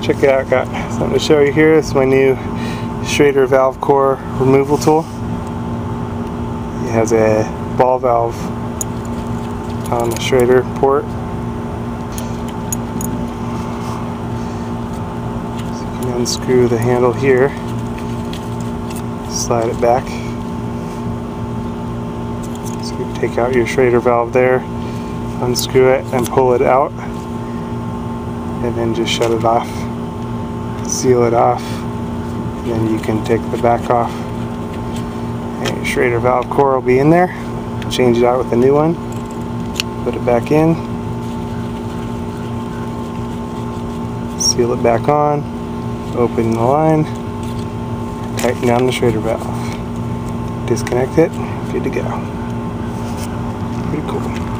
check it out, got something to show you here. It's my new Schrader valve core removal tool. It has a ball valve on the Schrader port. So you can unscrew the handle here, slide it back. So you take out your Schrader valve there, unscrew it and pull it out and then just shut it off seal it off then you can take the back off. And your Schrader valve core will be in there. Change it out with a new one. Put it back in. Seal it back on. Open the line. Tighten down the Schrader valve. Disconnect it. Good to go. Pretty cool